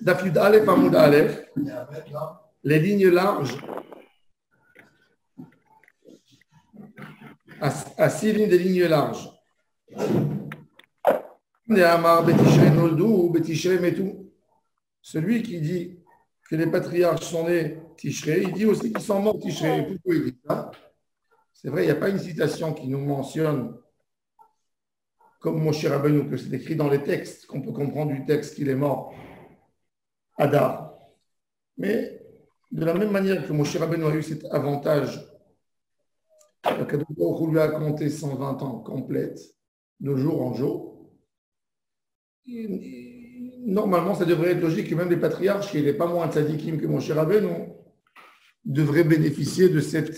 Dafyud Aleph Aleph, les lignes larges, à, à six lignes de lignes larges. Celui qui dit que les patriarches sont nés Tishrei, il dit aussi qu'ils sont morts Tishrei. Pourquoi il dit ça? C'est vrai, il n'y a pas une citation qui nous mentionne, comme Moshe Rabbeinu, que c'est écrit dans les textes, qu'on peut comprendre du texte qu'il est mort, Mais de la même manière que Moshe Rabbeinu a eu cet avantage, le lui a compté 120 ans complètes, de jour en jour, normalement, ça devrait être logique que même les patriarches, qui n'est pas moins tzadikim que mon cher Rabbeinu, devraient bénéficier de cette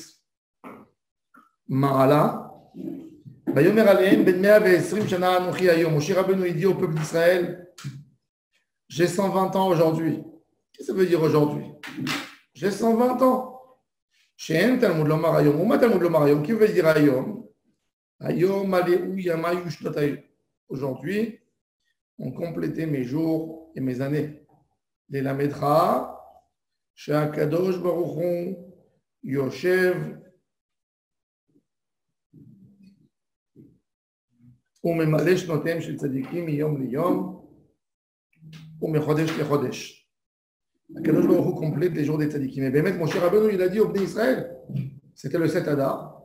mara Ben Moshe dit au peuple d'Israël, j'ai 120 ans aujourd'hui. Qu'est-ce que ça veut dire aujourd'hui J'ai 120 ans. Chez un Talmud Lomar Ayom, ou Talmud Lomar Ayom, qui veut dire Ayom Ayom, Aujourd'hui, ont complété mes jours et mes années. Les Lamedra, Shakadosh Baruchon, Yoshev, וממלא שנותיהם של צדיקים מיום ליום ou Mechodesh les Chodesh. Kadosh Baruch complète les jours des tzadikim. Et Bémet, mon cher Rabbeinu, il a dit au Bné Israël, c'était le 7 Adar,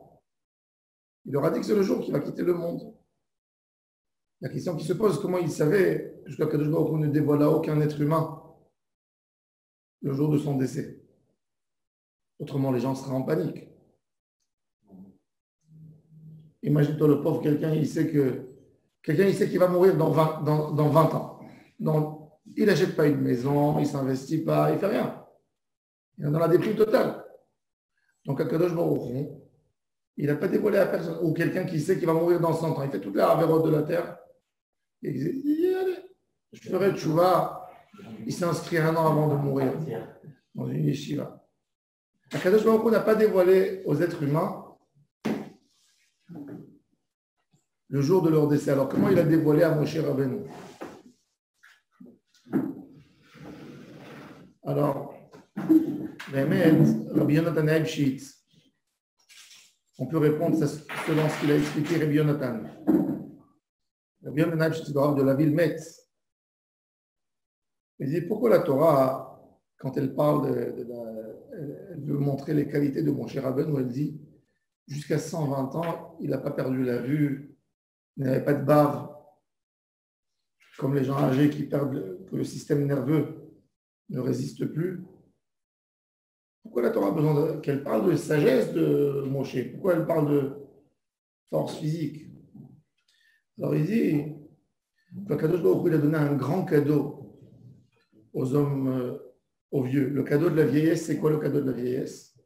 il leur a dit que c'est le jour qu'il va quitter le monde. La question qui se pose, comment il savait, jusqu'à Kadosh Baruch ne dévoile à aucun être humain le jour de son décès. Autrement, les gens seraient en panique. Imagine-toi le pauvre, quelqu'un, il sait que quelqu'un, il sait qu'il va mourir dans 20, dans, dans 20 ans, dans il n'achète pas une maison, il ne s'investit pas, il ne fait rien. Il est dans la déprime totale. Donc, à Kadosh Baruch il n'a pas dévoilé à personne. Ou quelqu'un qui sait qu'il va mourir dans 100 ans. Il fait toute la ravérote de la terre. Il dit, allez, je ferai tchouva. Il s'est inscrit un an avant de mourir dans une yeshiva. Akadosh Baruch n'a pas dévoilé aux êtres humains le jour de leur décès. Alors comment il a dévoilé à Moshe Rabbeinu? Alors, Rabbi on peut répondre selon ce qu'il a expliqué Rabbi Yonatan. Rabbi Yonatan, de la ville Metz. Il dit pourquoi la Torah, quand elle parle, de, veut montrer les qualités de mon cher où elle dit jusqu'à 120 ans, il n'a pas perdu la vue, il n'avait pas de bave, comme les gens âgés qui perdent, le système nerveux ne résiste plus. Pourquoi la Torah a besoin qu'elle parle de sagesse de Moshe? Pourquoi elle parle de force physique? Alors il dit que Kadosh il a donné un grand cadeau aux hommes, euh, aux vieux. Le cadeau de la vieillesse, c'est quoi le cadeau de la vieillesse?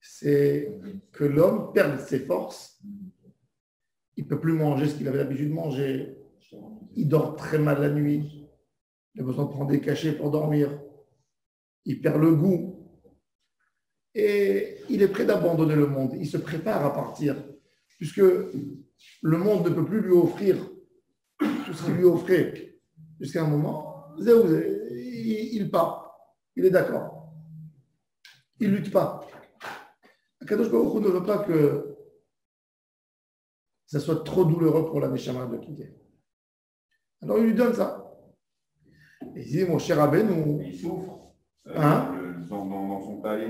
C'est que l'homme perde ses forces. Il ne peut plus manger ce qu'il avait l'habitude de manger. Il dort très mal la nuit. Il a besoin de prendre des cachets pour dormir. Il perd le goût et il est prêt d'abandonner le monde. Il se prépare à partir, puisque le monde ne peut plus lui offrir tout ce qu'il lui offrait jusqu'à un moment. Il part, il est d'accord. Il ne lutte pas. Akadosh Baruch ne veut pas que ça soit trop douloureux pour la Neshama de quitter. Alors il lui donne ça. Il dit, mon cher Abbé, nous... Il souffre. Hein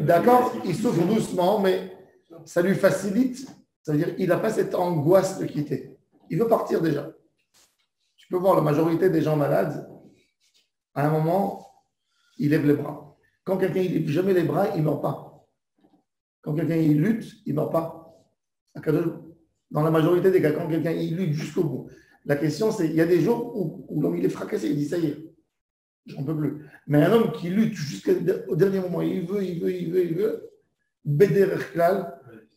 D'accord Il souffre doucement, mais ça lui facilite. C'est-à-dire qu'il n'a pas cette angoisse de quitter. Il veut partir déjà. Tu peux voir la majorité des gens malades, à un moment, il lève les bras. Quand quelqu'un ne lève jamais les bras, il ne meurt pas. Quand quelqu'un il lutte, il ne meurt pas. Dans la majorité des cas, quand quelqu'un il lutte jusqu'au bout. La question, c'est il y a des jours où, où l'homme il est fracassé, il dit ça y est, j'en peux plus. Mais un homme qui lutte jusqu'au dernier moment, il veut, il veut, il veut, il veut, Bédé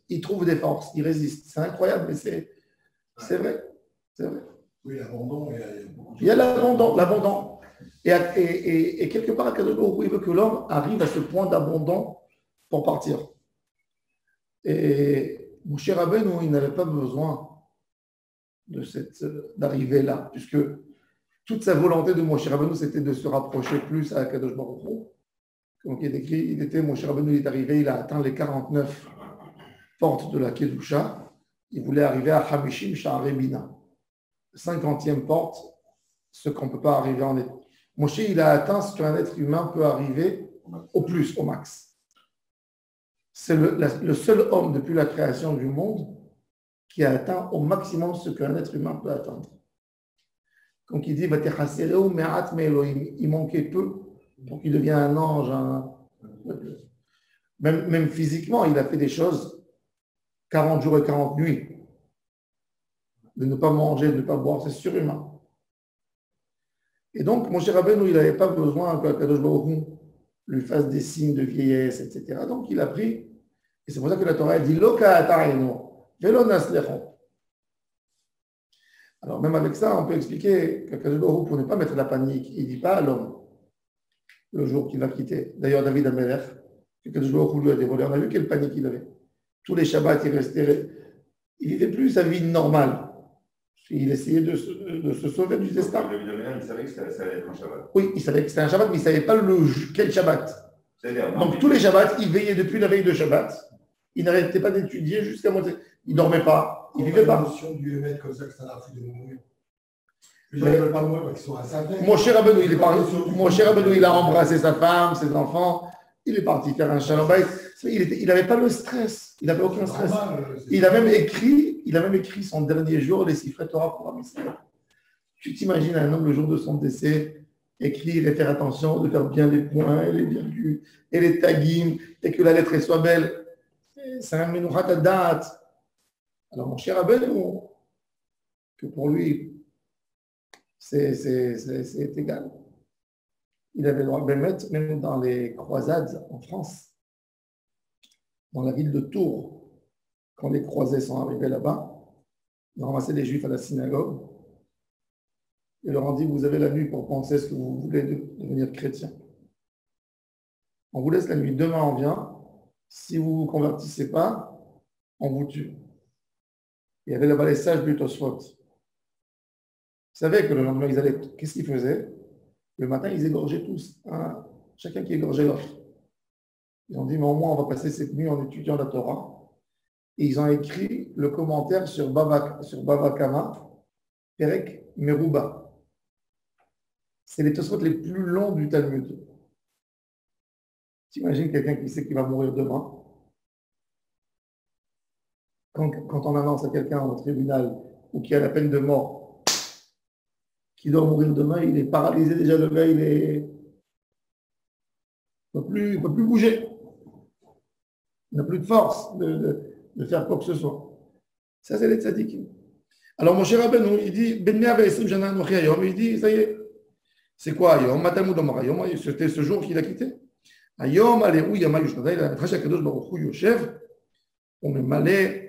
il trouve des forces, il résiste. C'est incroyable, mais c'est, c'est vrai. C'est vrai. Oui, l'abandon. Il y a l'abandon, l'abandon. Et, et, et, quelque part, à où il veut que l'homme arrive à ce point d'abandon pour partir. Et mon cher Aben, il n'avait pas besoin de cette, d'arriver là, puisque toute sa volonté de Moshe Rabbeinu, c'était de se rapprocher plus à Kadosh Baruch Hu. Comme il est écrit, il était, Moshe il est arrivé, il a atteint les 49 portes de la Kedusha. Il voulait arriver à Hamishim Sha'arebina, 50e porte, ce qu'on ne peut pas arriver en être. Moshe, il a atteint ce qu'un être humain peut arriver au plus, au max. C'est le seul homme depuis la création du monde qui a atteint au maximum ce qu'un être humain peut atteindre. Donc il dit, il manquait peu pour qu'il devienne un ange. Même, même, physiquement, il a fait des choses 40 jours et 40 nuits. De ne pas manger, de ne pas boire, c'est surhumain. Et donc, mon cher Rabbeinu, il n'avait pas besoin que Kadosh Baruch lui fasse des signes de vieillesse, etc. Donc, il a pris, et c'est pour ça que la Torah dit Loka alors, même avec ça, on peut expliquer que pour ne pas mettre la panique, il ne dit pas à l'homme le jour qu'il va quitter. D'ailleurs, David Ameler, que lui a dévoilé, on a vu quelle panique il avait. Tous les Shabbats, il restait. Il n'était plus sa vie normale. Il essayait de se, de se sauver du destin. Il savait que ça allait être un Shabbat. Oui, il savait que c'était un Shabbat, mais il ne savait pas le, quel Shabbat. Donc, tous les Shabbats, il veillait depuis la veille de Shabbat. Il n'arrêtait pas d'étudier jusqu'à monter. Il ne dormait pas. Il ne vivait pas. comme ça que ça de mourir. Mon cher Abedou, il est parti. Mon cher il a embrassé sa femme, ses enfants. Il est parti faire un shalom Il n'avait pas le stress. Il n'avait aucun stress. Il a même écrit, il a même écrit son dernier jour les sifflets Torah pour Amisraël. Tu t'imagines un homme le jour de son décès écrire et faire attention de faire bien les points et les virgules et les taguim et que la lettre soit belle. C'est un menouchat date. Alors, mon cher Abel, que pour lui, c'est égal. Il avait le droit de mettre, même dans les croisades en France, dans la ville de Tours, quand les croisés sont arrivés là-bas, ils ramassé les juifs à la synagogue et leur ont dit Vous avez la nuit pour penser ce que vous voulez devenir chrétien. On vous laisse la nuit, demain on vient. Si vous ne vous convertissez pas, on vous tue. Il y avait le balaissage du Tosfot. Vous savez que le lendemain, ils allaient. Qu'est-ce qu'ils faisaient? Le matin, ils égorgeaient tous. chacun qui égorgeait l'autre. Ils ont dit, mais au moins, on va passer cette nuit en étudiant la Torah. Et ils ont écrit le commentaire sur Baba Kama, Perek Meruba. C'est les Tosfot les plus longs du Talmud. T'imagines quelqu'un qui sait qu'il va mourir demain? Quand, on annonce à quelqu'un au tribunal ou qui a la peine de mort, qui doit mourir demain, il est paralysé déjà le gars, il est. ne peut plus, peut plus bouger. Il n'a plus de force de, faire quoi que ce soit. Ça, c'est les tzadikim. Alors, mon cher Abenou, il dit, il dit, ça y est, c'est quoi Ayom C'était ce jour qu'il a quitté. Ayom, allez, où Yama Yushnada, il a dit, Kadosh Baruch Hu Yoshev, on me malé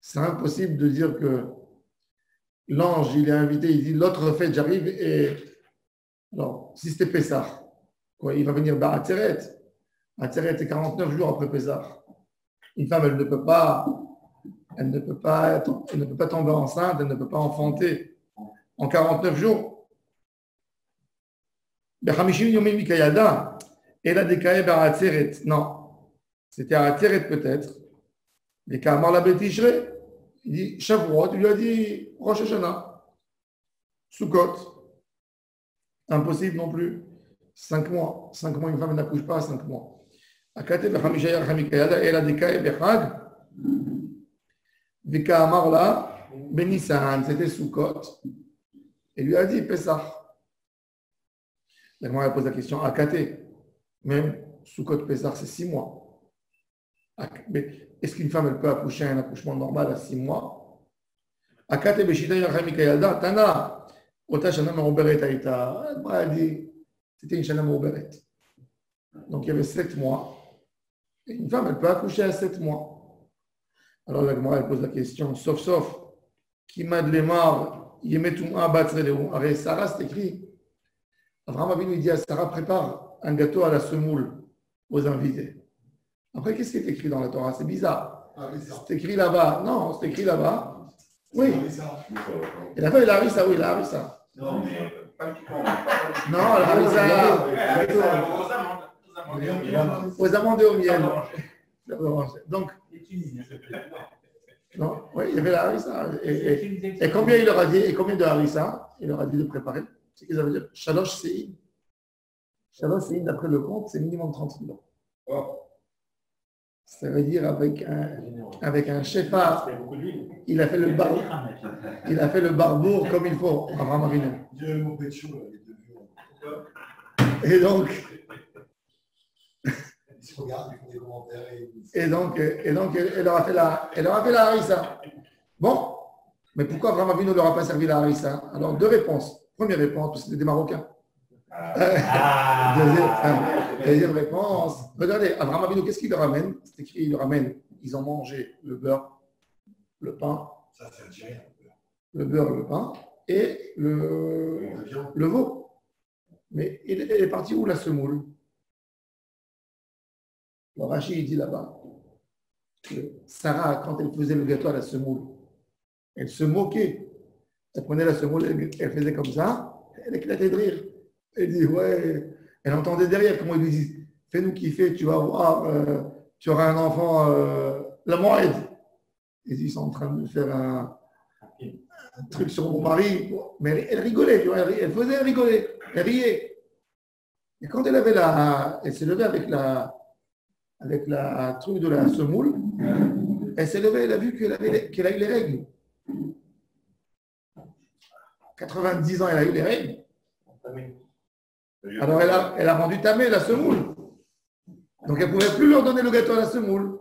c'est impossible de dire que l'ange, il est invité, il dit l'autre fête, j'arrive et. Alors, si c'était Pessah, il va venir Ba'atzeret. Atzeret est 49 jours après Pessah. Une femme, elle ne peut pas, elle ne peut pas, elle ne peut pas tomber enceinte, elle ne peut pas enfanter en 49 jours. Ba'atzeret. Non, c'était à Teret peut-être. Mais Kamar la Béticheret, il dit Shavuot, il lui a dit Rosh Hashanah, Sukkot. Impossible non plus. Cinq mois. Cinq mois, une femme n'accouche pas à cinq mois. Akate Bechamisha Hamikayada, elle a des cas Bechag. Vikamar la Benissan, c'était Sukkot. Et lui a dit Pesach. moi, elle pose la question Akate. Même Sukkot Pesach, c'est six mois. Est-ce qu'une femme elle peut accoucher un accouchement normal à six mois? Yachami Kayalda, Tana, c'était une Shana. Donc il y avait sept mois. Et une femme, elle peut accoucher à sept mois. Alors la Gemara, elle pose la question, sauf, sauf, qui m'a de l'émar, yemetum abatzreleu. Arrête, Sarah, c'est écrit. Abraham Avinu dit à Sarah, prépare un gâteau à la semoule aux invités. Après, qu'est-ce qui est écrit dans la Torah? C'est bizarre. C'est écrit là-bas. Non, c'est écrit là-bas. Oui. Et la il a harissa, oui, il a harissa. Non, mais pas du tout. Non, la harissa aux amandes et au miel. Donc, non, oui, il y avait la harissa. Et, et- et combien il leur a dit, et combien de harissa il leur a dit de préparer? C'est qu'ils avaient dit, Shalosh Sein. Shalosh Sein, d'après le compte, c'est minimum 30 kilos. Ça veut dire avec un, avec un shefa, il a fait le bar, il a fait le barbour comme il faut, Abraham Avinu. Et donc, et donc, et donc, elle leur a fait la, elle leur a fait la harissa. Bon, mais pourquoi Abraham Avinu ne leur a pas servi la harissa? Alors, deux réponses. Première réponse, parce que c'était des Marocains. Deuxième, enfin, deuxième réponse. Regardez, Abraham Avinu, qu'est-ce qu'il leur amène C'est écrit, il leur amène, ils ont mangé le beurre, le pain, ça, c'est algérien. le beurre, le pain et le, le veau. Mais il elle est partie où la semoule? Le Rachid, il dit là-bas que Sarah, quand elle faisait le gâteau à la semoule, elle se moquait. Elle prenait la semoule, elle, elle faisait comme ça, elle éclatait de rire. Elle dit, ouais, elle entendait derrière comment il lui fais-nous kiffer, tu vas voir, euh, tu auras un enfant, euh, la moed. Il dit, ils sont en train de faire un, truc sur mon mari. Mais elle, rigolait, tu vois, elle, faisait rigoler, elle riait. Et quand elle avait la, elle s'est levée avec la, avec la truc de la semoule, elle s'est levée, elle a vu qu'elle avait, qu'elle a eu les règles. 90 ans, elle a eu les règles. Alors elle a, elle a rendu tamée la semoule. Donc elle ne pouvait plus leur donner le gâteau à la semoule.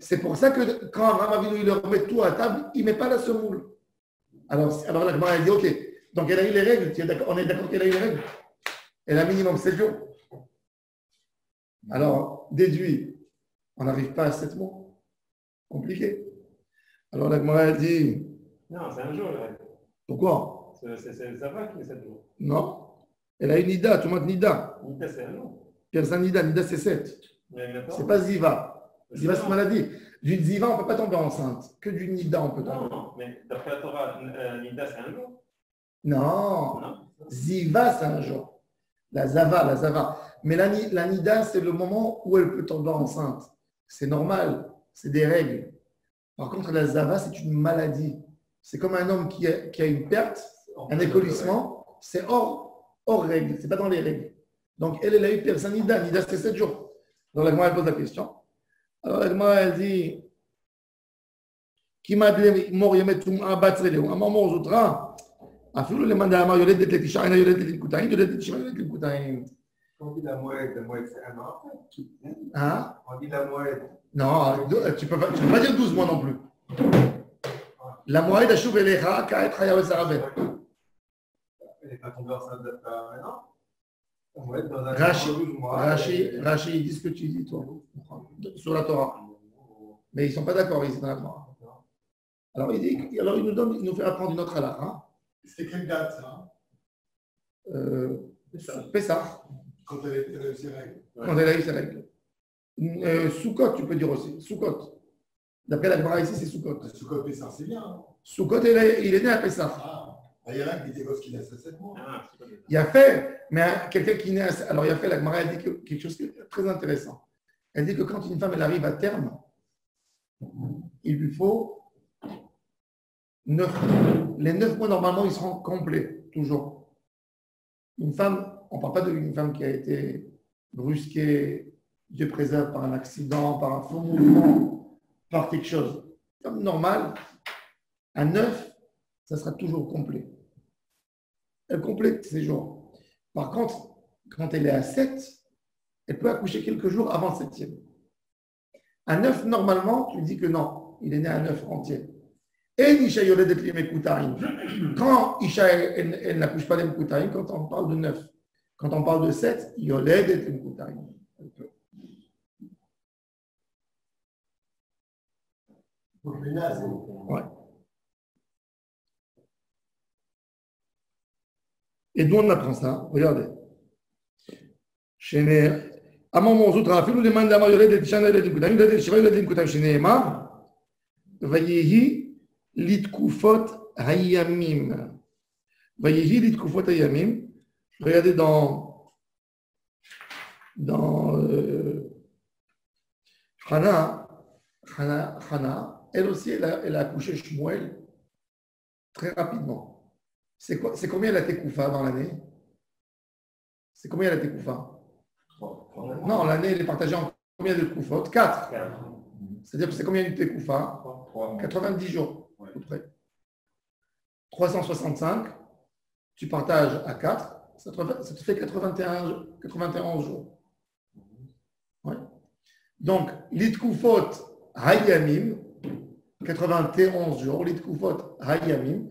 C'est pour ça que quand Abraham Avinu il leur met tout à table, il ne met pas la semoule. Alors, alors la elle dit ok, donc elle a eu les règles, on est d'accord qu'elle a eu les règles Elle a minimum 7 jours. Alors, déduit, on n'arrive pas à 7 mois. Compliqué. Alors la elle dit Non, c'est un jour, règle. pourquoi? C'est- c'est- c'est- Ça va qu'il est 7 jours. Non. Elle a eu Nida, tout le monde Nida. Nida, c'est un jour. Personne Nida, Nida c'est 7. Mais maintenant. C'est pas Ziva. Ziva, c'est maladie. D'une Ziva, on ne peut pas tomber enceinte. Que du Nida, on peut tomber. Non, mais d'après la Torah, euh, Nida, c'est un jour. Non. Non. Ziva, c'est un jour. La Zava, la Zava. Mais la, la Nida, c'est le moment où elle peut tomber enceinte. C'est normal. C'est des règles. Par contre, la Zava, c'est une maladie. C'est comme un homme qui a, qui a une perte, un écoulissement. C'est hors, hors règle. C'est pas dans les règles. Donc, elle, elle a eu personne Nida. Nida, c'est 7 jours. Donc, la Gemara, elle pose la question. Alors, la Gemara, elle dit כמעט לאמור ימי טומאה בת צללהו, אמר מור זוטרה, אפילו למאן דאמר יולדת לתשעה אינה יולדת לנקוטיים, יולדת לתשעה יולדת לנקוטיים. On dit la moelle, la moelle c'est un an. Hein On dit la moelle. Non, tu peux, pas, tu peux pas dire 12 mois non plus. La moelle de Chouv Elecha, Kaet Chaya Sarabet. Pas de pas maintenant. La moelle dans un Rachi, an, 12 mois. Rachi, Rachi, ils disent ce que tu dis, toi, sur la Torah. Mais ils ne sont pas d'accord ici dans la Torah. Alors, il, dit, alors il, nous donne, il nous fait apprendre une autre halakha. Hein? C'est quelle date, ça? Euh, Pessah, Quand elle elle a eu ses règles. quand elle a eu ses règles. Euh, Soukot, tu peux dire aussi. Soukot. D'après la Gemara ici, c'est Soukot. Le Soukot Pessah, c'est bien. hein Soukot, il est, il est né à Pessah. Ah, il y a qui naissait 7 mois. Ah. Il a fait, mais un- quelqu'un qui naît, à- alors il a fait, la Gemara elle dit que- quelque chose de très intéressant. Elle dit que quand une femme elle arrive à terme, il lui faut neuf mois. Les neuf mois, normalement, ils seront complets, toujours. Une femme, on ne parle pas d'une femme qui a été brusquée, Dieu préserve, par un accident, par un faux mouvement, par quelque chose. Une femme normale, à neuf, ça sera toujours complet elle complète ses jours. Par contre, quand elle est à 7, elle peut accoucher quelques jours avant le septième. À 9, normalement, tu dis que non, il est né à 9 entier. Et Isha Yoledet li Mekutaim. Quand Isha, elle, elle n'accouche pas des Mekutaim, quand on parle de 9. Quand on parle de 7, Yoledet ménage. Ouais. Et d'où on apprend ça Regardez. Chez אמר מורזות אפילו למאן דאמר יולדת תשעה ילדים קטנים, יולדת שבעה ילדים קטנים, שנאמר, ויהי לתקופות הימים. ויהי לתקופות הימים. Regardez dans, dans euh, Hana, Hana, Hana, elle aussi, elle a, elle a accouché Shmuel très rapidement. C'est combien la Tekoufa dans l'année? C'est combien la Tekoufa? Non, l'année, elle est partagée en combien de Tekoufot 4. C'est-à-dire que c'est combien une Tekoufa? 90 jours, à peu près. 365, tu partages à 4, ça te, fait- ça te fait 81, 91 jours. Ouais. Donc, l'Itkufot Hayamim, 91 jours, l'Itkufot Hayamim,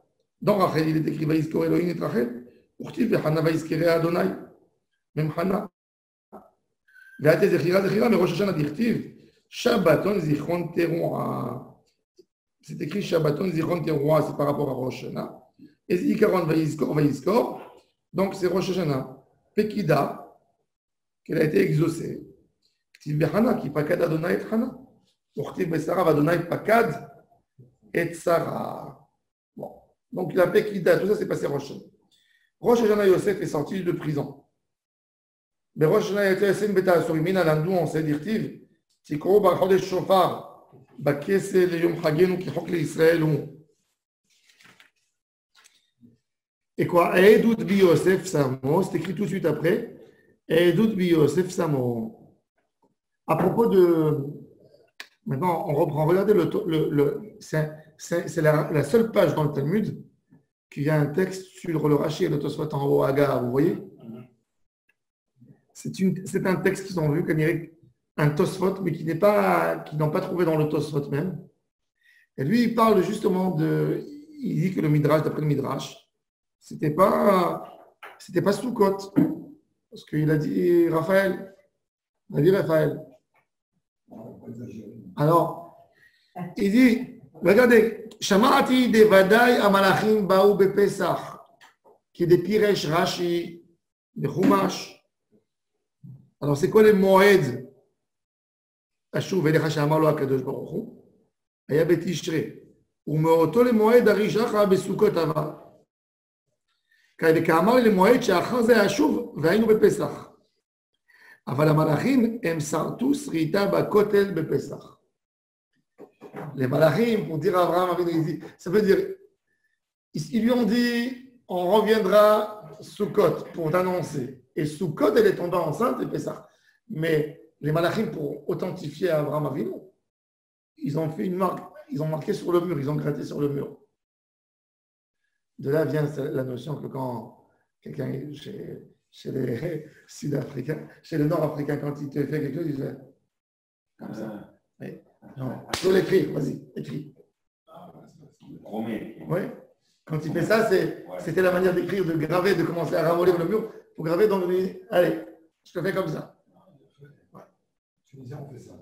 Dans Rachel, il est écrit Vaïskor Elohim et Rachel. Urtiv Hana Vaïskere Adonai. Même Hana. Veate Zechira Zechira, mais Rosh Hashanah d'Irtiv. Shabbaton Zichron Teroa. C'est écrit Shabbaton Zichron Teroa, c'est par rapport à Rosh Hashanah. Et Zikaron Vaïskor Vaïskor. Donc c'est Rosh Hashanah. Pekida, qu'elle a été exaucée. Ktiv Behana, qui pakad Adonai et Hana. Urtiv Besarav Adonai pakad et Sarah. Donc la Pekida, tout ça s'est passé à Rosh Hashanah. Yosef est sorti de prison. Mais Rosh Hashanah Yosef beta asurimin alandou on sait dire tiv tikro ba chodesh shofar ba kese le yom chagenu ki chok le Israël Et quoi? Edout bi Yosef Samo, c'est écrit tout de suite après. Edout bi Yosef Samo. À propos de... Maintenant, on reprend. Regardez le... le, le c'est c'est- la, la seule page dans le Talmud qui a un texte sur le Rashi et le Tosfot en haut à Gar, vous voyez C'est un texte qu'ils ont vu, qu'on dirait un Tosfot, mais qui n'est pas, qui n'ont pas trouvé dans le Tosfot même. Et lui, il parle justement de, il dit que le Midrash, d'après le Midrash, c'était pas, c'était pas parce qu'il a dit Raphaël, il a dit Raphaël. Alors, il dit, regardez, Bepesach, qui est des Piresh Rashi, des Chumash. Alors, c'est quoi Moed אשוב אליך שאמר לו הקדוש ברוך הוא, היה בתשרי, ומאותו למועד הראשון בסוכות עבר. וכאמר לי למועד שאחר זה אשוב, והיינו בפסח. אבל המלאכים הם שרטו שריטה בכותל בפסח. les malachim pour dire à Abraham, ça veut dire, ils lui ont dit, on reviendra sous côte pour t'annoncer. Et sous côte, elle est tombée enceinte et fait ça. Mais les malachim pour authentifier Abraham Avinu, ils ont fait une marque, ils ont marqué sur le mur, ils ont gratté sur le mur. De là vient la notion que quand quelqu'un chez, chez les Sud-Africains, chez les Nord-Africains, quand il te fait quelque chose, il fait comme ça. Ah. Non, faut l'écrire, vas-y, écris. Oui. Quand il fait ça, c'est- Ouais. c'était la manière d'écrire, de graver, de commencer à ramollir le mur. Faut graver dans le. Allez, je te fais comme ça. Tunisien, on fait ça.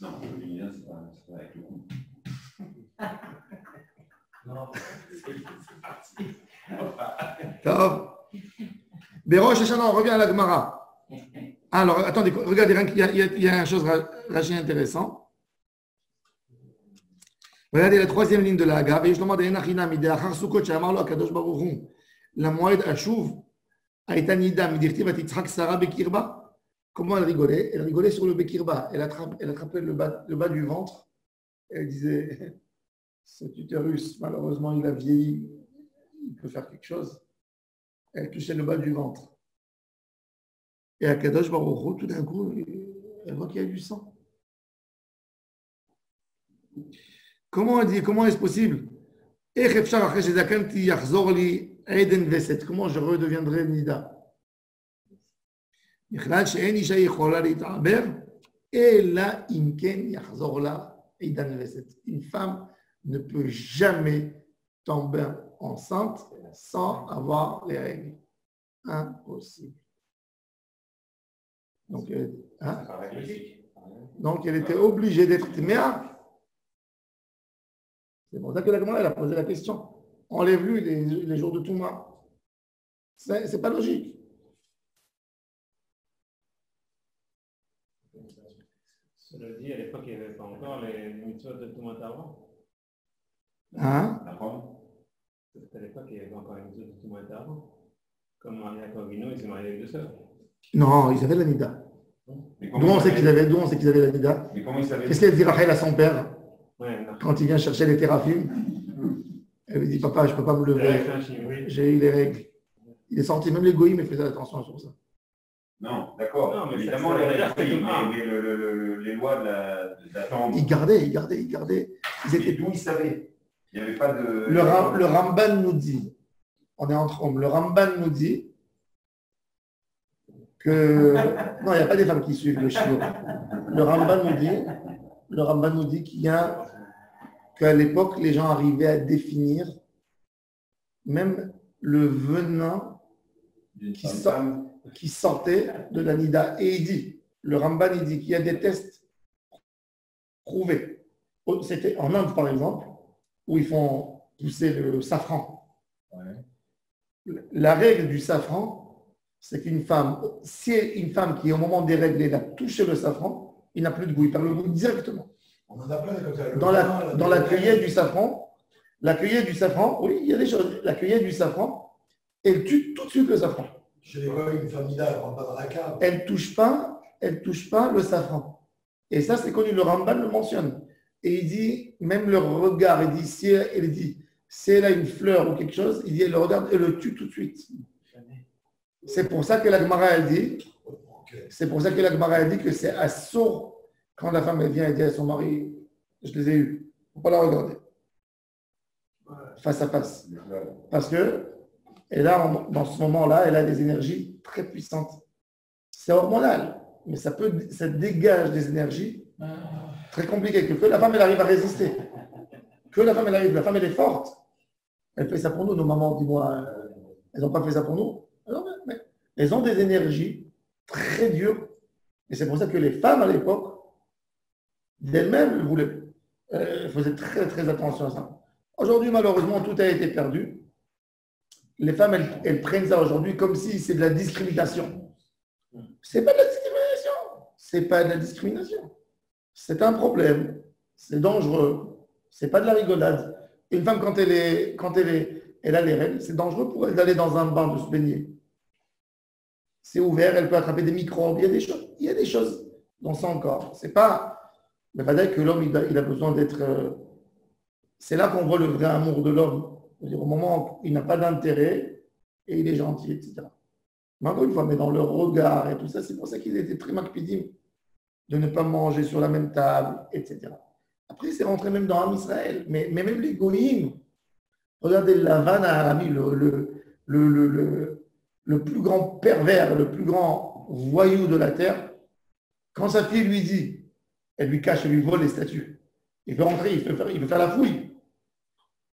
Non, le c'est pas, c'est avec le coup. Top. Berosh Hashanah, on revient à la Gemara. Alors, attendez, regardez, il y a, il y a- il y a une chose Rachid intéressant. Regardez la troisième ligne de la Agave. La moed Ashuv a été Bekirba. Comment elle rigolait? Elle rigolait sur le Bekirba. Elle, attrape, elle attrapait le bas, du ventre. Elle disait Ce tuteur russe, malheureusement, il a vieilli. Il peut faire quelque chose. Elle touchait le bas du ventre. Et à Kadosh Baruch tout d'un coup, elle voit qu'il y a du sang. Comment, comment est-ce possible? Comment je redeviendrai Nida? Une femme ne peut jamais tomber enceinte sans avoir les règles. Impossible. Donc. Euh, hein? Donc elle était obligée d'être téméa c'est pour ça que la Gemara, elle a posé la question. Enlève-lui les, les jours de Touma. C'est pas logique. Cela dit, à l'époque, il n'y avait pas encore les mitzvot de tout avant. Hein À l'époque, il n'y avait pas encore les mitzvot de tout avant. Comme Maria Corvino, il s'est marié avec deux sœurs. Non, ils avaient la Nida. D'où on sait qu'ils avaient, on la Nida il savait Qu'est-ce qu'elle dit Rachel à son père? Ouais, quand il vient chercher les thérapies Elle lui dit Papa, je ne peux pas me avait lever. J'ai eu les règles. Il est sorti, même les goïms, il faisait attention sur ça. Non, d'accord. Mais Évidemment, les règles, mais, mais le- le- le- les lois de la- de. Ils gardaient, ils gardaient, ils gardaient. Ils étaient d'où il savait Il n'y avait pas de. Le, Ram- le Ramban nous dit, on est entre hommes, le Ramban nous dit que. Non, il n'y a pas des femmes qui suivent le chinois. Le Ramban nous dit, le Ramban nous dit qu'il y a qu'à l'époque, les gens arrivaient à définir même le venin qui femme. sort- qui sortait de la Nida. Et il dit, le Ramban, il dit qu'il y a des tests prouvés. Oh, C'était en Inde, par exemple, où ils font pousser le safran. La règle du safran, c'est qu'une femme, si une femme qui, au moment des règles, a touché le safran, il n'a plus de goût, il perd le goût directement. On en a plein comme ça. Le Dans la, vin, dans la cueillette du safran, la cueillette du safran, oui, il y a des choses. La cueillette du safran, elle tue tout de suite le safran. Chez les gars, une là, elle pas dans la cave. elle touche pas, elle touche pas le safran. Et ça, c'est connu, le Ramban le mentionne. Et il dit, même le regard, il dit, si elle, il dit, elle a une fleur ou quelque chose, il dit, elle le regarde et le tue tout de suite. C'est pour ça que la Gemara, elle dit, c'est pour ça que la Gemara, elle dit que c'est assourd quand la femme, elle vient et dit à son mari, je les ai eus. Faut pas la regarder. Face à face. Parce que, et là, dans ce moment-là, elle a des énergies très puissantes. C'est hormonal, mais ça peut, dégage des énergies très compliquées que, la femme, elle arrive à résister. Que la femme, elle arrive, la femme, elle est forte. Elle fait ça pour nous, nos mamans, dis-moi, elles n'ont pas fait ça pour nous. Elles ont des énergies très dures. Et c'est pour ça que les femmes, à l'époque, d'elles-mêmes, elles voulaient, euh, faisaient très, très attention à ça. Aujourd'hui, malheureusement, tout a été perdu. Les femmes, elles, elles prennent ça aujourd'hui comme si c'est de la discrimination. C'est pas de la discrimination. C'est pas de la discrimination. C'est un problème. C'est dangereux. C'est pas de la rigolade. Une femme, quand elle est, quand elle est, elle a les règles, c'est dangereux pour elle d'aller dans un bain de se baigner. C'est ouvert, elle peut attraper des microbes. Il y a des choses, il y a des choses dans son corps. C'est pas, mais que l'homme, il a, besoin d'être. euh, c'est là qu'on voit le vrai amour de l'homme. Au moment où il n'a pas d'intérêt et il est gentil, etc. Mais encore une fois, mais dans le regard et tout ça, c'est pour ça qu'il était très macpidim de ne pas manger sur la même table, etc. Après, c'est rentré même dans Am Israël. Mais, même les goïms, regardez Lavan à le, le, le, le, le plus grand pervers, le plus grand voyou de la terre, quand sa fille lui dit, elle lui cache, elle lui vole les statues. Il veut rentrer, il veut faire, la fouille.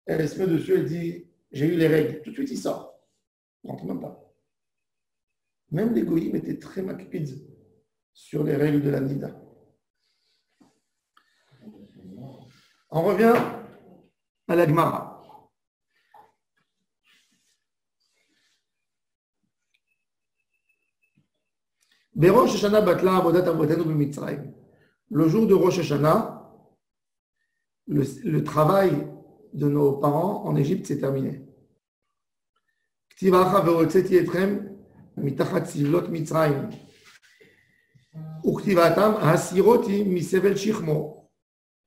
Elle se met dessus, elle dit J'ai eu les règles. Tout de suite, il sort. Il rentre même pas. Même les goïms étaient très macpides sur les règles de la Nida. On revient à la Gemara. Le jour de Rosh Hashanah, le, travail de nos parents en Égypte s'est terminé.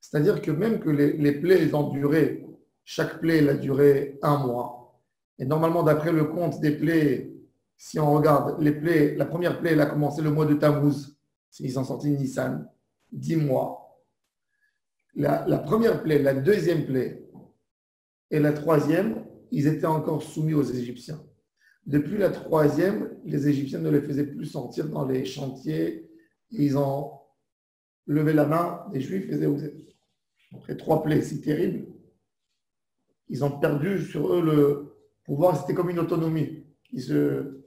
C'est-à-dire que même que les, plaies ont duré, chaque plaie a duré un mois, Et normalement, d'après le compte des plaies, si on regarde les plaies, la première plaie, elle a commencé le mois de Tammuz. Ils sont sortis Nissan, 10 mois. La, première plaie, la deuxième plaie et la troisième, ils étaient encore soumis aux Égyptiens. Depuis la troisième, les Égyptiens ne les faisaient plus sortir dans les chantiers. Ils ont levé la main des Juifs et vous êtes Après trois plaies si terribles, ils ont perdu sur eux le pouvoir. C'était comme une autonomie. Ils se...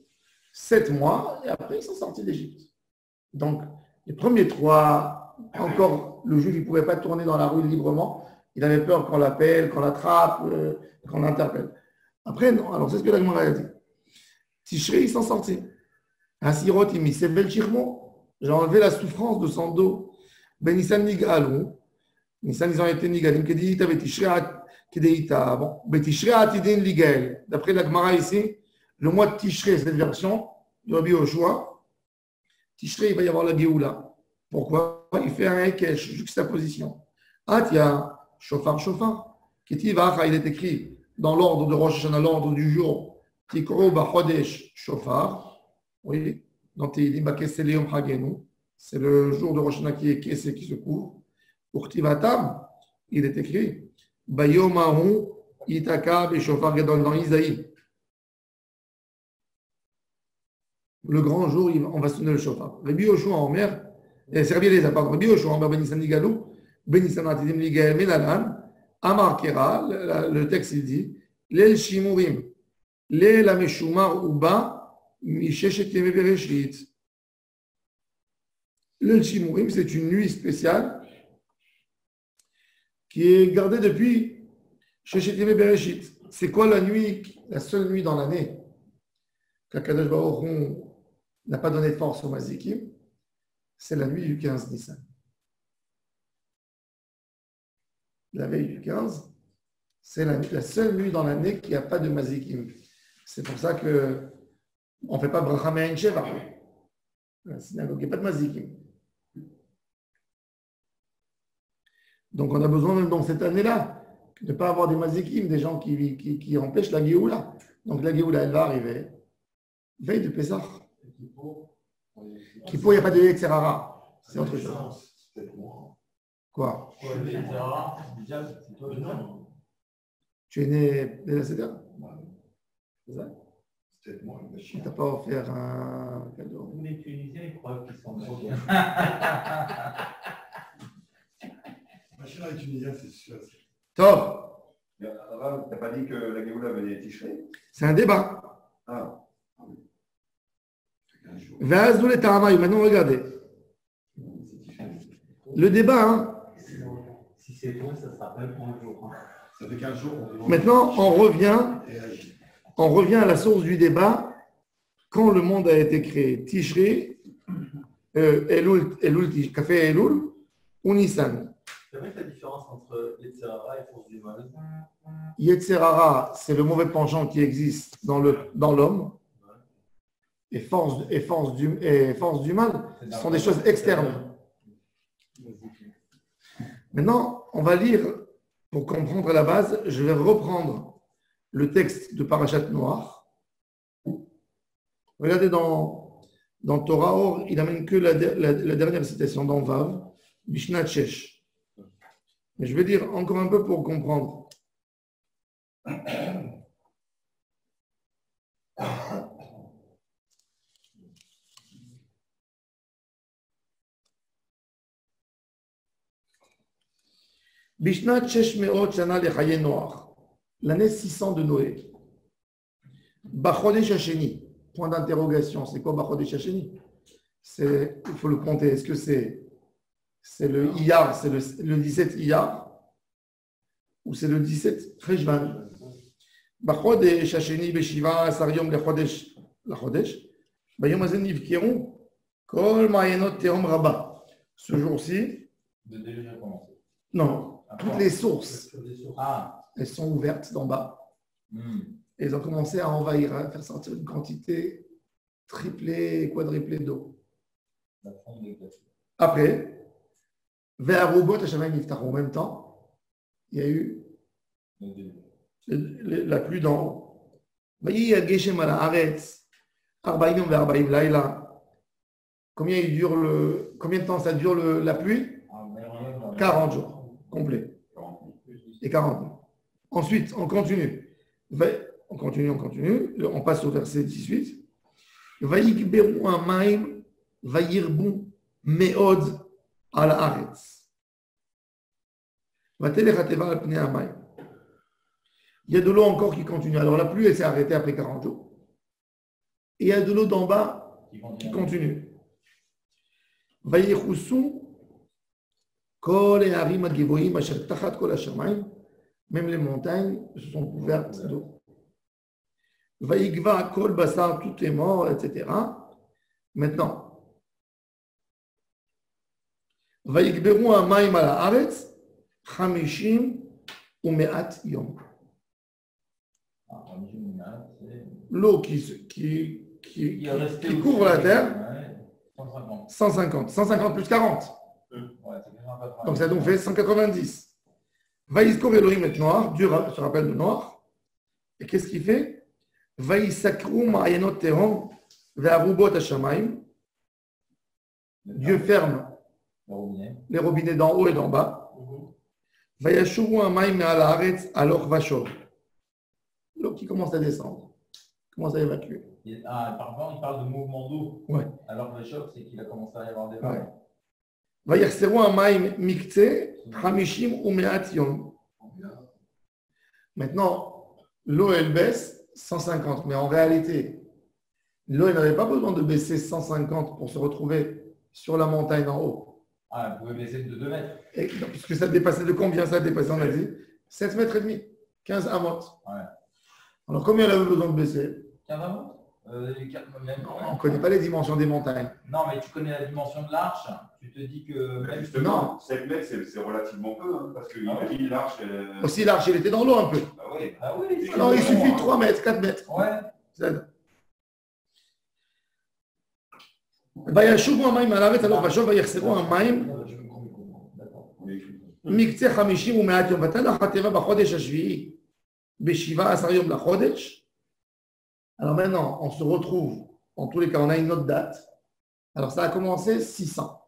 Sept mois et après ils sont sortis d'Égypte. Donc, les premiers trois, encore, le Juif ne pouvait pas tourner dans la rue librement. Il avait peur qu'on l'appelle, qu'on l'attrape, euh, qu'on l'interpelle. Après, non. Alors, c'est ce que la a dit. Tishrei, ils sont sortis. Asirot, il Sebel Chirmo. J'ai enlevé la souffrance de son dos. Ben Nissan Nigalou. Nissan, ils ont été Nigalim. Bon, Betishrei, Atidin. D'après la Gemara ici, le mois de Tishrei, cette version, de Rabbi Oshua, Tishrei, il va y avoir la Géoula. Pourquoi Il fait un Hekesh, juxtaposition? Atia, Shofar, Shofar. Ketiva, il est écrit dans l'ordre de Rosh Hashanah, l'ordre du jour. Tikro Bachodesh Shofar. Oui, dans Tehillim, Bakeselium Hagenu. C'est le jour de Rosh qui est kessé, qui se couvre. Pour Tivatam, il est écrit Bayomahu Itaka Beshofar dans Isaïe. Le grand jour, on va sonner le shofar. Rabbi Yoshua en mer, c'est Rabbi Eliezer, pardon, Rabbi Yoshua en mer, Benissan Nigalou, Benissan Atidim Ligael Menalan, Amar Kera, le texte il dit, Lel Shimurim, Lel Ameshumar Uba, Misheshet Yeme Bereshit. Lel Shimurim, c'est une nuit spéciale qui est gardée depuis Sheshet Yeme Bereshit. C'est quoi la nuit, la seule nuit dans l'année qu'Akadosh Baruch n'a pas donné de force au Mazikim? C'est la nuit du 15 Nissan. la veille du 15, c'est la, seule nuit dans l'année qu'il n'y a pas de mazikim. C'est pour ça que on ne fait pas bracha me'en sheva. Synagogue, il n'y a pas de mazikim. Donc on a besoin même dans cette année-là de ne pas avoir des mazikim, des gens qui, qui, qui empêchent la Géoula. Donc la Géoula, elle va arriver. Veille de Pessah. Kippo, il n'y a pas de Yexerara. C'est autre chose. Quoi Tu es né dès la Seder C'est ça Tu t'as pas offert un cadeau Les Tunisiens, ils croient qu'ils sont trop bien. Machin les Tunisiens, c'est sûr. Top Tu n'as pas dit que la Géoula venait Tishrei C'est un débat. Ah. Maintenant, regardez. Le débat, hein, Si c'est toi, ça sera même un jour. hein. Ça fait 15 jours. on- Maintenant, on revient, on revient à la source du débat. Quand le monde a été créé, Tishri, euh, Elul, Elul, Café Elul, ou Nissan? C'est vrai que la différence entre Yetzirara et force du mal? Yetzerara, c'est le mauvais penchant qui existe dans le dans l'homme. Et force, et, force du, et force du mal, sont des choses externes. Maintenant, on va lire, pour comprendre la base, je vais reprendre le texte de Parashat Noir. Regardez dans, dans Torah, Or, il n'amène que la, la- la dernière citation dans Vav, Mishnah Shesh. Mais je vais dire encore un peu pour comprendre. Bishnat Shesh Meot Shana Lechaye Noach, l'année 600 de Noé. Bachodesh Hasheni, point d'interrogation, c'est quoi Bachodesh Hasheni C'est, il faut le compter, est-ce que c'est, c'est le Iyar, c'est le, le 17 Iyar, ou c'est le 17 Cheshvan? Bachodesh Hasheni Beshiva Asar Yom Lechodesh, Lachodesh, Bayom Yivkeru, Kol Mayenot Teom Rabba. Ce jour-ci, De déjà commencé. non, toutes les sources, elles sont ouvertes d'en bas. Mm. Et ils ont commencé à envahir, à faire sortir une quantité triplée, quadruplée d'eau. Après, vers Robot et en même temps, il y a eu la pluie d'en haut. Combien, il dure le, combien de temps ça dure la pluie? 40 jours complet. Et 40. Ensuite, on continue. On continue, on continue. On passe au verset 18. Al. Il y a de l'eau encore qui continue. Alors la pluie, s'est arrêtée après 40 jours. Et il y a de l'eau d'en bas qui continue. Vayichusu même les montagnes se sont couvertes d'eau. Vaïgva, Kol, Bassar, tout est mort, etc. Maintenant, Vaïgberu, Amaim, Ala, Aretz, Hamishim, Umeat, Yom. L'eau qui, qui, qui, qui couvre la terre, 150. 150 plus 40. Ouais, ça fait 180. Donc ça donc fait 190. Vaïskor Elohim est noir, Dieu se rappelle de noir. Et qu'est-ce qu'il fait? Vaïsakru ma'ayanot tehom ve'arubot hashamayim. Dieu ferme les robinets d'en haut et d'en bas. Vayashuru amayim me'al haaretz aloch vashov. L'eau qui commence à descendre, commence à évacuer. Ah, parfois, il parle de mouvement d'eau. Ouais. Alors choc, c'est qu'il a commencé à y avoir des vagues. Maintenant, l'eau, elle baisse 150, mais en réalité, l'eau, elle n'avait pas besoin de baisser 150 pour se retrouver sur la montagne en haut. Ah, vous pouvez baisser de 2 mètres. Et, puisque ça dépassait de combien ça dépassait, on a dit 7 mètres et demi, 15 amot. Ouais. Alors combien elle avait besoin de baisser? 15 mètres euh, même, On ne connaît pas les dimensions des montagnes. Non, mais tu connais la dimension de l'arche. Tu te dis que même Justement, 7 mètres, c'est c'est relativement peu, hein, parce qu'il Ah ouais. dit l'arche. elle- Aussi, l'arche, elle était dans l'eau un peu. Bah oui. Ah oui, c'est Alors il bon, suffit de hein. 3 mètres, 4 mètres. Ouais. בסדר. וישובו המים על הארץ הלוך ושוב ויחסרו המים D'accord. מקצה חמישים ומעט יום ותלך הטבע בחודש השביעי בשבעה עשר יום לחודש. Alors maintenant, on se retrouve, en tous les cas, on a une autre date. Alors ça a commencé 600.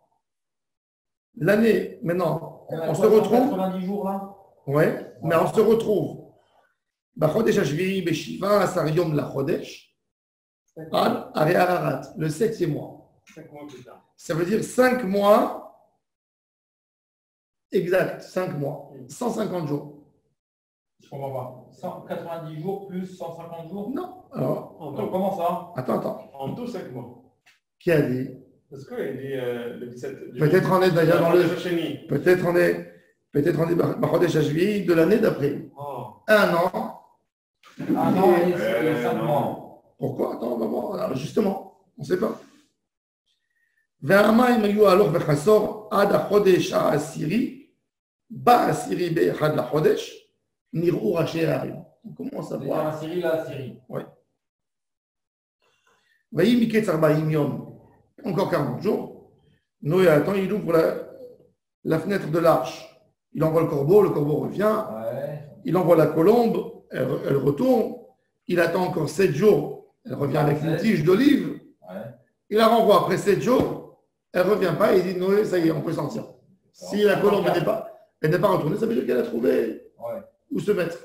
l'année, maintenant, on, se retrouve. 90 jours là? Ouais, mais on se retrouve. Bah, Le septième mois. Ça veut dire 5 mois. Exact, 5 mois. 150 jours. Je comprends pas. 190 jours plus 150 jours? Non. Alors, comment ça? Attends, attends. En tout, 5 mois. Qui a dit? Parce qu'il dit euh, le 17. du- Peut-être on est déjà dans le. Le Chéni. Peut-être on est. Peut-être on est Bachodesh Hashvi de l'année d'après. Oh. Un an. Ah non, il y a Euh, 5 non. mois. Pourquoi Attends, on va voir. Alors, justement, on ne sait pas. והמים היו הלוך וחסור עד החודש העשירי, בעשירי באחד לחודש, נראו ראשי הערים. On commence à C'est-à-dire voir. la Syrie, la Syrie. ויהי מקץ 40 יום, encore 40 jours, Noé attend, il ouvre la, la fenêtre de l'arche. Il envoie le corbeau, le corbeau revient, Ouais. il envoie la colombe, elle, elle retourne, il attend encore 7 jours, elle revient avec une tige d'olive, Ouais. il la renvoie après 7 jours, elle ne revient pas, et il dit Noé, ça y est, on peut sortir. Si la colombe n'est pas, elle n'est pas retournée, ça veut dire qu'elle a trouvé Ouais. où se mettre.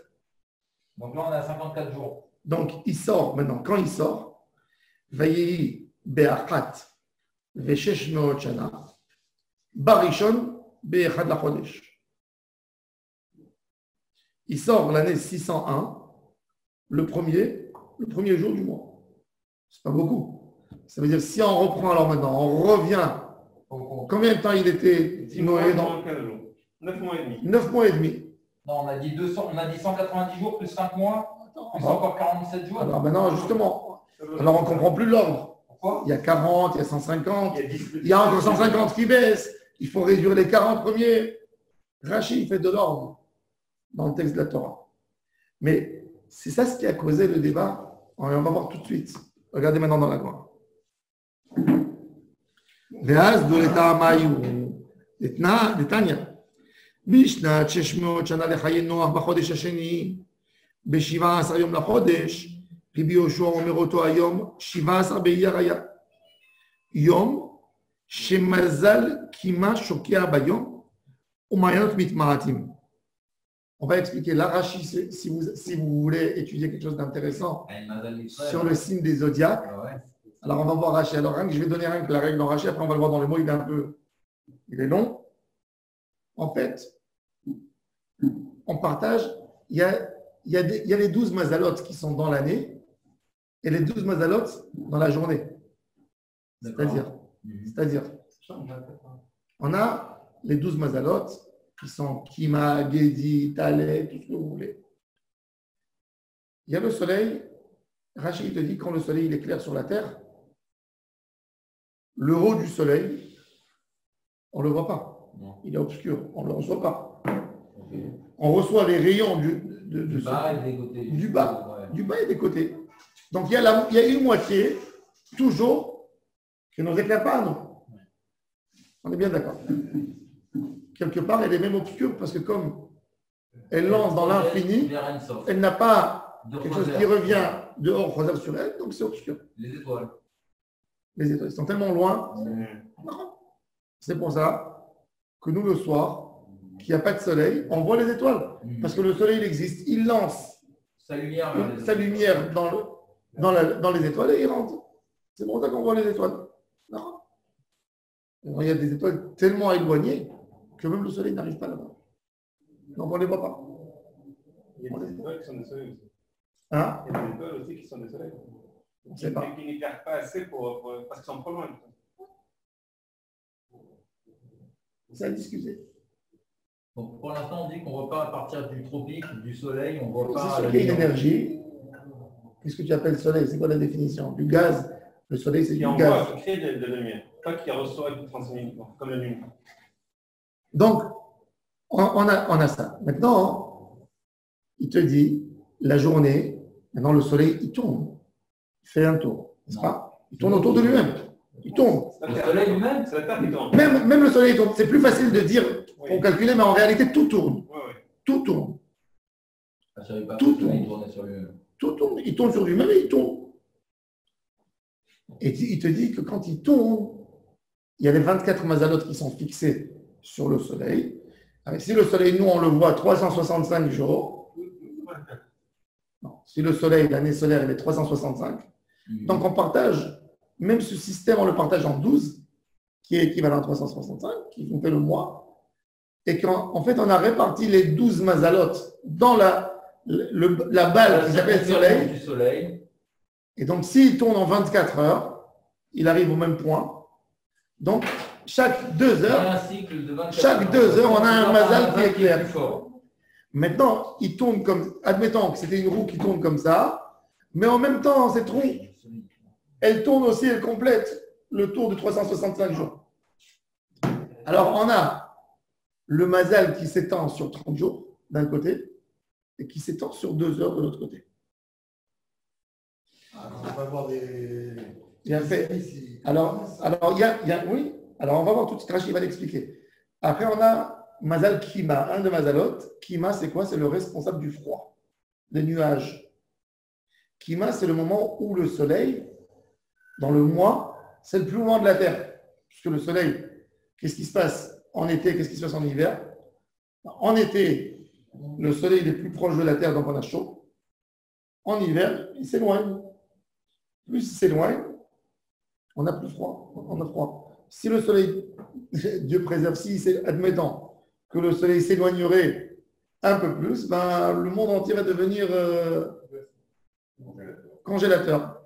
Donc là, on à 54 jours. Donc, il sort maintenant. Quand il sort, Vayehi Be'achat Veshesh Meot Shana, Barishon Be'echad Lachodesh. Il sort l'année 601, le premier, le premier jour du mois. C'est pas beaucoup. Ça veut dire, si on reprend alors maintenant, on revient. Combien de temps il était Noé dans 15 jours. Neuf mois et demi. 9 mois et demi. Non, on a dit 200, on a dit 190 jours plus 5 mois, plus Alors, encore 47 jours. alors maintenant, justement, alors on ne comprend plus l'ordre. Pourquoi Il y a 40, il y a 150. Il y a 10 Il y a encore 150 qui baissent. Il faut réduire les 40 premiers. Rachid fait de l'ordre dans le texte de la Torah. Mais c'est ça ce qui a causé le débat. On va voir tout de suite. Regardez maintenant dans la Gemara. ואז דולתה מאיו, דתנא- דתניא, בשנת 600 שנה לחיי נוח בחודש השני, בשבעה עשר יום לחודש, Shiva Yom, Kima Shokia Bayom, On va expliquer l'arachi si vous, si vous voulez étudier quelque chose d'intéressant sur le signe des zodiaques. Alors on va voir Rachi. Alors je vais donner rien que la règle dans Rachi, après on va le voir dans les mots, il est un peu. Il est long. En fait, on partage, il y a, il y a, il y a les 12 mazalotes qui sont dans l'année, et les 12 mazalotes dans la journée. C'est-à-dire, c'est-à-dire, on a les 12 mazalotes qui sont Kima, Gedi, Talé, tout ce que vous voulez. Il y a le soleil. Rachid te dit quand le soleil il est clair sur la terre, le haut du soleil, on ne le voit pas. Il est obscur, on ne le reçoit pas. On reçoit les rayons du, de- de Du bas et des côtés. Du bas. Ouais. du bas et des côtés. Donc il y, a la- il y a une moitié, toujours, qui ne nous éclaire pas à nous. On est bien d'accord. Quelque part, elle est même obscure parce que comme elle lance dans l'infini, elle n'a pas De quelque chose qui revient dehors, sur elle, donc c'est obscur. Les étoiles. Les étoiles sont tellement loin, c'est pour ça que nous, le soir, qu'il n'y a pas de soleil, on voit les étoiles. Parce que le soleil, il existe, il lance Sa lumière. sa lumière dans, le- dans, la- dans les étoiles et il rentre. C'est pour ça qu'on voit les étoiles. Non. Il y a des étoiles tellement éloignées que même le soleil n'arrive pas là-bas. Donc on ne les voit pas. Il y a des étoiles qui sont des soleils aussi. Hein? Il y a des étoiles aussi qui sont des soleils. On ne sait pas. Qui n'éclairent pas assez pour, pour- parce qu'ils sont trop loin. C'est à discuter. Donc, pour l'instant, on dit qu'on ne voit pas à partir du tropique, du soleil, on ne voit pas. C'est a une énergie. Qu'est-ce que tu appelles soleil? C'est quoi la définition? Du gaz? Le soleil, c'est du envoie, gaz. qui crée de, de la lumière. Pas qui reçoit et qui transmet comme la lune. Donc, on, on a, on a ça. Maintenant, il te dit, la journée, maintenant le soleil, il tourne. Il fait un tour, n'est-ce pas? Il tourne autour de lui-même. Il tourne. Le soleil lui-même C'est la Terre qui tourne. Même, même le soleil tourne. C'est plus facile de dire Oui. pour calculer, mais en réalité, tout tourne. Ouais, ouais. Tout tourne. Ah, pas Tout le tourne. tournait sur lui-même. Tout tourne. Il tourne sur lui-même et il tourne. Et il te dit que quand il tourne, il y a les 24 mazalotes qui sont fixés sur le soleil. Alors, si le soleil, nous, on le voit 365 jours. Non. Si le soleil, l'année solaire, elle est 365. Mhm. Donc, on partage, même ce système, on le partage en 12, qui est équivalent à 365, qui nous fait le mois. Et qu'en en fait, on a réparti les 12 mazalotes dans la, le- la balle qui s'appelle soleil. Du soleil. Et donc, s'il tourne en 24 heures, il arrive au même point. Donc, chaque deux heures, un cycle de 24 Chaque deux heures, on a un mazal qui est clair. plus fort. maintenant, il tourne comme, admettons que c'était une roue qui tourne comme ça, mais en même temps, cette roue, elle tourne aussi, elle complète le tour de 365 jours. Alors, on a le mazal qui s'étend sur 30 jours d'un côté et qui s'étend sur deux heures de l'autre côté. On va voir des. Bien fait. Alors, alors il y a, il y a- oui, alors on va voir tout suite, Rachid va l'expliquer. Après, on a Mazal Kima, un de Mazalot. Kima, c'est quoi? C'est le responsable du froid, des nuages. Kima, c'est le moment où le soleil, dans le mois, c'est le plus loin de la Terre. Puisque le soleil, qu'est-ce qui se passe en été, qu'est-ce qui se passe en hiver? En été, le soleil est plus proche de la Terre, donc on a chaud. En hiver, il s'éloigne. Plus il s'éloigne, on a plus froid, on a froid. Si le soleil, Dieu préserve, si c'est admettant que le soleil s'éloignerait un peu plus, ben, le monde entier va devenir euh, congélateur.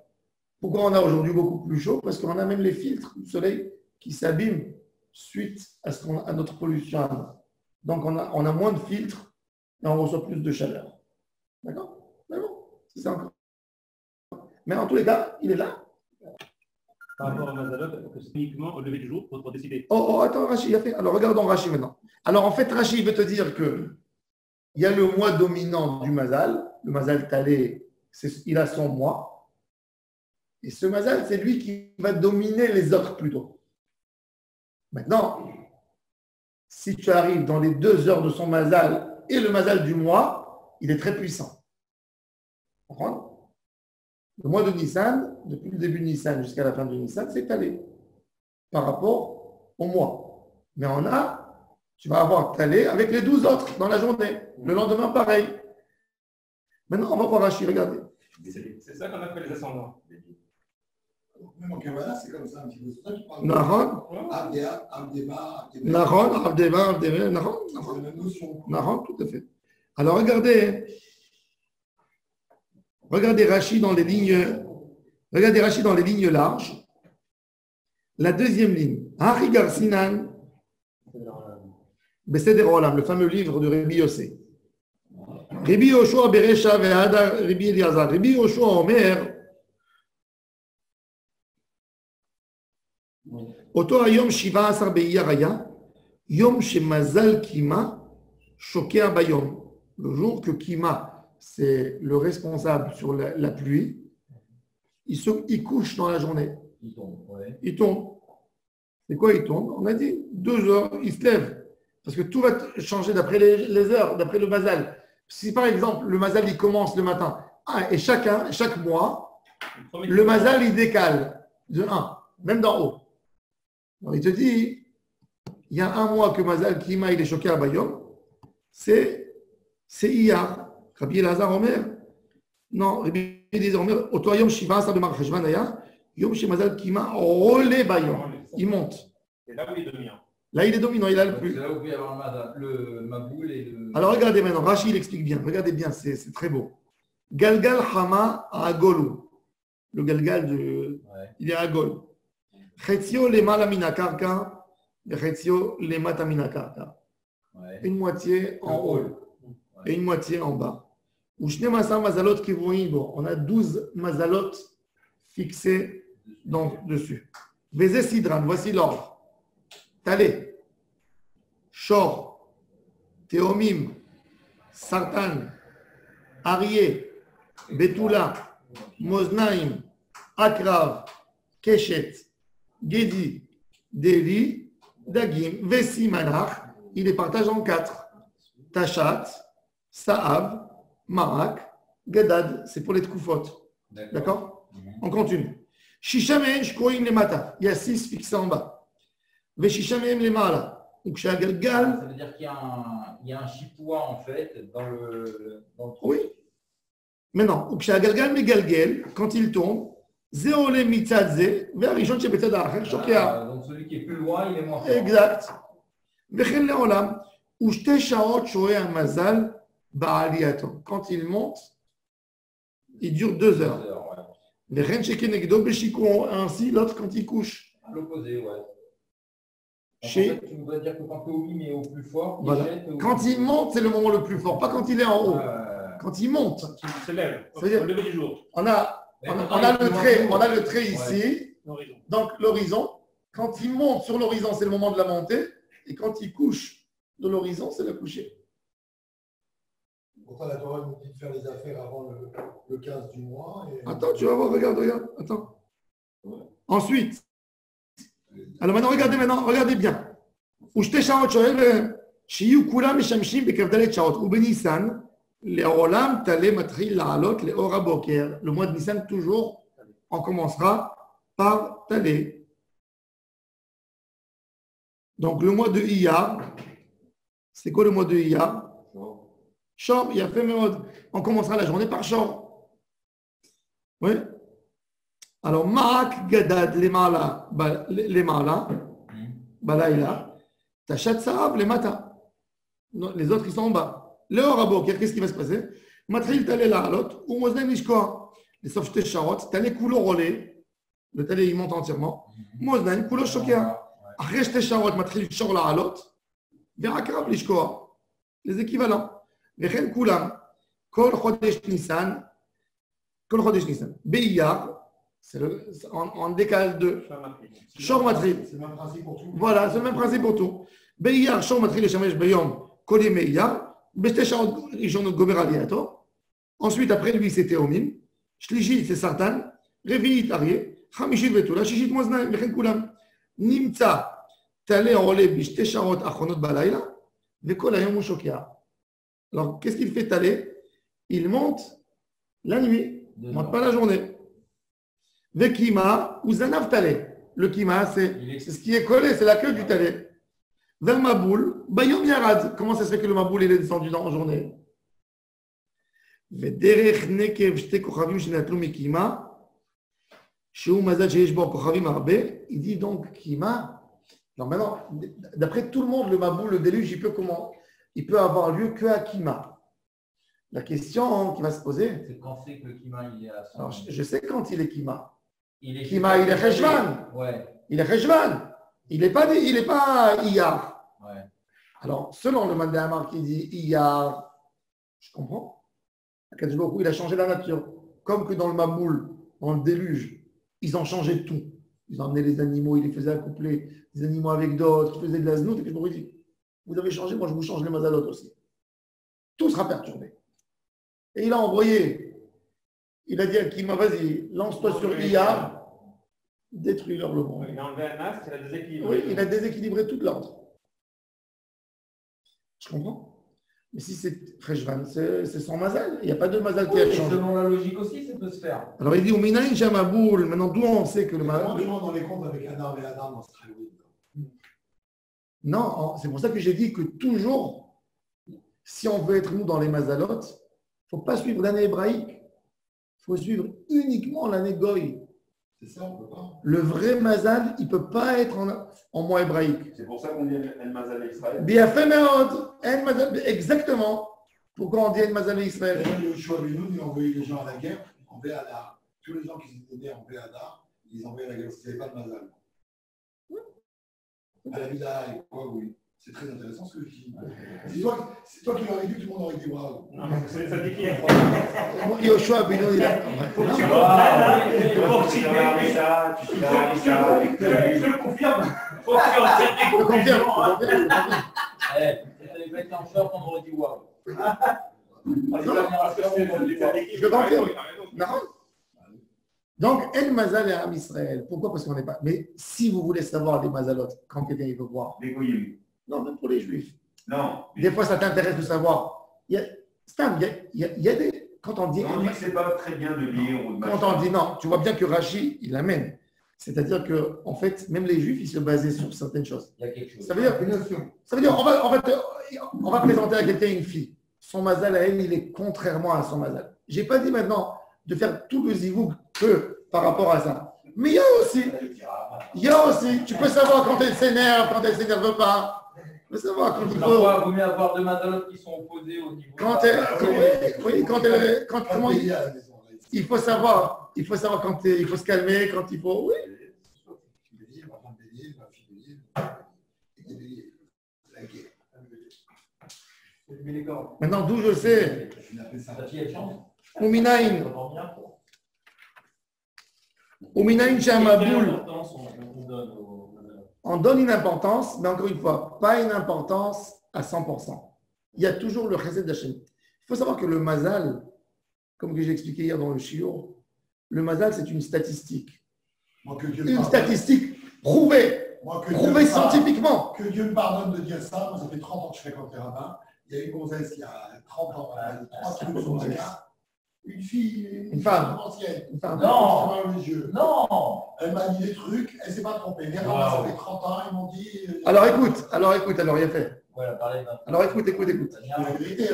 Pourquoi on a aujourd'hui beaucoup plus chaud? Parce qu'on a même les filtres du soleil qui s'abîment suite à, notre pollution. Donc on a moins de filtres et on reçoit plus de chaleur. D'accord? Mais bon, c'est ça encore. Mais en tous les cas, il est là. Par rapport à Mazalot, que c'est uniquement au lever du jour pour, décider? Oh, oh, attends, Rachid, il a fait. Alors, regardons Rachid maintenant. Alors, en fait, Rachid veut te dire que il y a le mois dominant du Mazal. Le Mazal Talé, il a son mois. Et ce Mazal, c'est lui qui va dominer les autres plutôt. Maintenant, si tu arrives dans les deux heures de son Mazal et le Mazal du mois, il est très puissant. Le mois de Nissan, depuis le début de Nissan jusqu'à la fin de Nissan, c'est talé par rapport au mois. Mais on a, tu vas avoir talé avec les 12 autres dans la journée. Le lendemain, pareil. Maintenant, on va voir Rachid, regardez. C'est ça qu'on appelle les ascendants. Même en Kabbalah, c'est comme ça un petit peu. C'est ça qui parle. Nahon, Abdéa, Abdéba, Abdéba. Nahon, Abdeva, Abdeva, Nahon, C'est Nahon. la même notion. Nahon, tout à fait. Alors regardez, regardez Rachid dans les lignes, regardez Rachid dans les lignes larges. La deuxième ligne, Hari Garsinan, Beseder Olam, le fameux livre de Rabbi Yossé. Rabbi Yoshua Beresha ve'ada Rabbi Eliazar. Rabbi Yoshua Omer, Le jour que Kima, c'est le responsable sur la, pluie, il, se, il, couche dans la journée. Il tombe. Tombe. C'est quoi il tombe? On a dit deux heures, il se lève. Parce que tout va changer d'après les, heures, d'après le basal. Si par exemple le mazal il commence le matin, et chacun, chaque mois, le mazal il décale de 1, même d'en haut. Il te dit, il y a un mois que Mazal Kima il est choqué à Bayom, c'est hier. Rabbi Elazar Omer. Non, Rabbi Elazar Omer, Otoyom Shiva, ça de Marcheshvanaya, Yom Shemazal Kima, relais Bayom. Il monte. Et là où il est dominant. Là, il est dominant, il a le plus. C'est là où il y avoir le Maboul et le. Alors regardez maintenant, Rachid il explique bien, regardez bien, c'est très beau. Galgal Hama à Agolou. Le Galgal, de... Il est à Agolou. Chetzio Lema mina karka, et Chetzio Lema mina karka. Une moitié en haut et une moitié en bas. Ou Shne Masa Mazalot Kivoïbo. On a 12 Mazalot fixés dans, dessus. Vezé Sidran, voici l'ordre. Talé, Shor, Théomim, Sartan, Arié, Betula, Moznaim, Akrav, Keshet, Gedi, Devi, Dagim, Vessi Manach. Il les partage en quatre. Tachat, Saav, Marak, Gadad, c'est pour les Tkoufot. D'accord On continue. Shishamen, Shkoim les mata. Il y a six fixés en bas. Veshishamen les mala. Donc, chez Agalgal, Ça veut dire qu'il y a un, il y a un chipoua en fait dans le. Dans le oui. Maintenant, chez Agalgal Megalgel, quand il tombe, Zéolé mitzadze, vers Rishon Shebetzad ah, Donc celui qui est plus loin, il est moins fort. Exact. Vechen Leolam, Ushte Shaot Shoe Amazal Baaliato. Quand il monte, il dure deux heures. Vechen Shekenegdo Beshiko, ainsi l'autre quand il couche. L'opposé, ouais. Chez... En fait, tu voudrais dire que quand tu es au mais au plus fort, il voilà. jette, au... quand il monte, c'est le moment le plus fort, pas quand il est en haut. Euh... Quand il monte. Quand il se lève, au lever du jour. On a on, on, a le trait, on a le trait ici, ouais. donc l'horizon. Quand il monte sur l'horizon, c'est le moment de la montée, et quand il couche de l'horizon, c'est la couchée. Pourtant, la Torah nous dit de faire les affaires avant le, le 15 du mois. Et... Attends, tu vas voir, regarde, regarde, attends. Ouais. Ensuite, alors maintenant, regardez maintenant, regardez bien. Eh, Kula les Orolam, Le mois de Nissan, toujours, on commencera par Talé. Donc le mois de Iyar, c'est quoi le mois de Iyar Chor, il a fait On commencera la journée par Chor. Oui Alors, Maak Gadad Lemala, Lemala, hmm. Balaïla, Tachat Saab, les matins. Les autres, ils sont en bas. Le Raboker, qu'est-ce qui va se passer Matriv t'allais là à l'autre, ou Mozen Nishkoa. Et sauf tes charottes, t'allais coulo relais, le talé il monte entièrement. Mozen, coulo chokia. Après tes charottes, matriv chor là à l'autre, Verakrav Nishkoa. Les équivalents. Vechen Kulam, Kol Chodesh Nissan, Kol Chodesh Nissan, Beiyar, c'est le, on, on décale de Shor Matril. C'est le même principe pour tout. Voilà, c'est le même principe pour tout. Beiyar, Shor Matril, Shamesh Beyom, Kolim Beiyar. Ensuite, après lui, c'était Omim. Shlishit, c'est Sartan. Révit, Arié. Hamishit, Vetula. Shishit, Moznaim. Mechen Kulam. Nimtsa. Talé en relais, Bishte Charot, Achonot, Balaïla. Vekol, Ayom, Shokia. Alors, qu'est-ce qu'il fait Talé Il monte la nuit. Il ne monte pas la journée. Vekima, ou Zanav Talé. Le kima, c'est ce qui est collé, c'est la queue du ah. Talé vers Maboul, Bayom Yarad. Comment ça se fait que le Maboul est descendu dans, en journée? Il dit donc Kima. Non, maintenant, d'après tout le monde, le Maboul, le déluge, il peut comment? Il peut avoir lieu que à Kima. La question qui va se poser. C'est quand c'est que Kima il est à son... Alors, je, sais quand il est Kima. Il est Kima, il est Rejvan. Ouais. Il est Rejvan. Il n'est pas, il est pas Iyar. ouais. Alors, selon le Mandamar qui dit Iyar, je comprends. Akadosh il a changé la nature. Comme que dans le Mamoul, dans le déluge, ils ont changé tout. Ils ont amené les animaux, ils les faisaient accoupler des animaux avec d'autres, ils faisaient de la znout. Et Baruch Hu dit Vous avez changé, moi je vous change les mazalot aussi. Tout sera perturbé. Et il a envoyé, il a dit à Kima Vas-y, lance-toi sur Iyar, détruis-leur le monde. Il a enlevé un as, il a déséquilibré. Oui, il a déséquilibré tout l'ordre. Je comprends. Mais si c'est Freshvan, c'est c'est son mazal. Il n'y a pas de mazal qui a changé. selon la logique aussi, ça peut se faire. Alors il dit Uminaïn Shamaboul. Maintenant, d'où on sait que le Comment mazal. rentres dans les comptes avec Adam et Adam Non, c'est pour ça que j'ai dit que toujours, si on veut être nous dans les mazalot, il ne faut pas suivre l'année hébraïque. Il faut suivre uniquement l'année goy. C'est ça, on peut pas. Le vrai mazal, il ne peut pas être en, en mois hébraïque. C'est pour ça qu'on dit El Mazal Israël. Bien fait, Mazal- Exactement. Pourquoi on dit En Mazal Israël? D'ailleurs, Yoshua Benoun, il a envoyé les gens à la guerre en Béadar. Tous les gens qui étaient nés en Béadar, ils envoyaient à la guerre. C'était pas de Mazal. À la et quoi, oui. C'est très intéressant ce que je dis. C'est toi, c'est toi qui l'aurais dit, tout le monde aurait dit waouh. Non, mais ça dit qui est Yoshua Bino, il a. Faut que tu. Je le confirme. Faut que tu en des Je confirme, conclusions, je hein. confirme, je confirme. Eh, c'était les déclencheurs qu'on aurait dit waouh. Les. Je confirme. Non. Donc, El Mazal et Am Israël. Pourquoi? Parce qu'on n'est pas. Mais si vous voulez savoir les Mazalot, quand quelqu'un il veut voir, Les. Non, même pour les Juifs, Non. des fois ça t'intéresse de savoir. Il y a, Stam, il y a, il y a- il y a des. Quand on dit. On dit que c'est pas très bien de lire ou de Quand on dit non, tu vois bien que Rachi, il l'amène. C'est-à-dire que, en fait, même les Juifs, ils se basaient sur certaines choses. Il y a quelque chose. Ça veut dire, ça veut dire on, va, on, va te- on va présenter à quelqu'un une fille. Son mazal à elle, il est contrairement à son mazal. J'ai pas dit maintenant de faire tout le zivouk que par rapport à ça. Mais il y a aussi, il y a aussi, tu peux savoir quand elle s'énerve, quand elle s'énerve pas. Tu peux savoir quand il faut. Vaut mieux avoir deux mazalotes qui sont opposés au niveau. Quand elle, oui, oui, quand elle, quand, comment, il, il faut savoir, il faut savoir quand il faut se calmer, quand il faut. Oui. Maintenant, d'où je sais, Je l'appelle ça. Ta fille, on on donne une importance, mais encore une fois, pas une importance à 100%. Il y a toujours le chesed d'Hachem. Il faut savoir que le mazal, comme que j'ai expliqué hier dans le shiur, le mazal, c'est une statistique. Moi, que Dieu Une pardonne. statistique prouvée, Moi, que Dieu prouvée pardonne. scientifiquement. Que Dieu me pardonne de dire ça. Moi, ça fait 30 ans que je fréquente les rabbins. Il y a une gonzesse qui a 30 ans, elle a 3 kilos sur carte. Une fille, Une femme. ancienne. Une femme. Non. Elle m'a les yeux. Non Elle m'a dit des trucs, elle s'est pas trompée. Les ça fait 30 ans, ils m'ont dit. euh, Alors écoute, alors écoute, alors il a fait. Ouais. Alors écoute, écoute, écoute.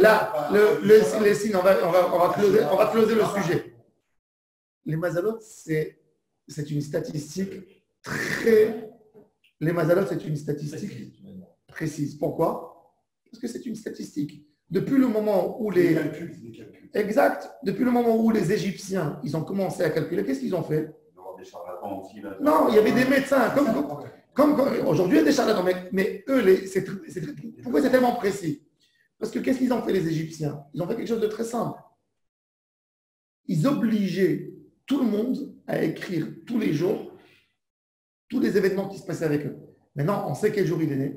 Là, le, le- les signes, on va, on va, on va, closer, on va closer le sujet. Les mazalot, c'est c'est une statistique très. Les mazalot, c'est une statistique précise. Pourquoi? Parce que c'est une statistique. Depuis le moment où les. calculs, calculs. Exact. Depuis le moment où les Égyptiens, ils ont commencé à calculer, qu'est-ce qu'ils ont fait? Non, il y avait des médecins. Comme, comme, aujourd'hui, il y a des charlatans, mais, mais eux, les, c'est tr- c'est tr- pourquoi c'est tellement précis? Parce que qu'est-ce qu'ils ont fait, les Égyptiens? Ils ont fait quelque chose de très simple. Ils obligeaient tout le monde à écrire tous les jours tous les événements qui se passaient avec eux. Maintenant, on sait quel jour il est né.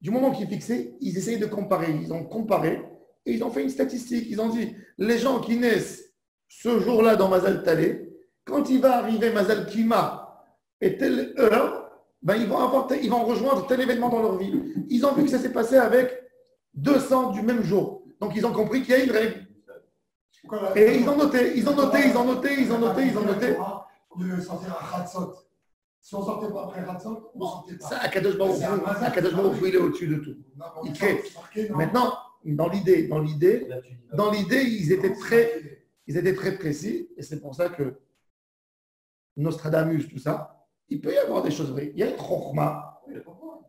Du moment qu'ils fixaient, ils essayaient de comparer. Ils ont comparé et ils ont fait une statistique. Ils ont dit les gens qui naissent ce jour-là dans Mazal Talé, quand il va arriver Mazal Kima et telle heure, ben ils, vont avoir ils vont rejoindre tel événement dans leur vie. Ils ont vu que ça s'est passé avec 200 du même jour. Donc ils ont compris qu'il y a une règle. Et ils ont noté, ils ont noté, ils ont noté, ils ont noté, ils ont noté. sortir à Khatsot. Si on sortait pas après Khatsot, on sortait pas. Ça, Akadosh Baruch C'est un Hu, il est au-dessus de tout. On Il crée. Maintenant, dans l'idée, dans l'idée, dans l'idée, ils étaient très, ils étaient très précis, et c'est pour ça que Nostradamus, tout ça, il peut y avoir des choses vraies. Il y a une chorma,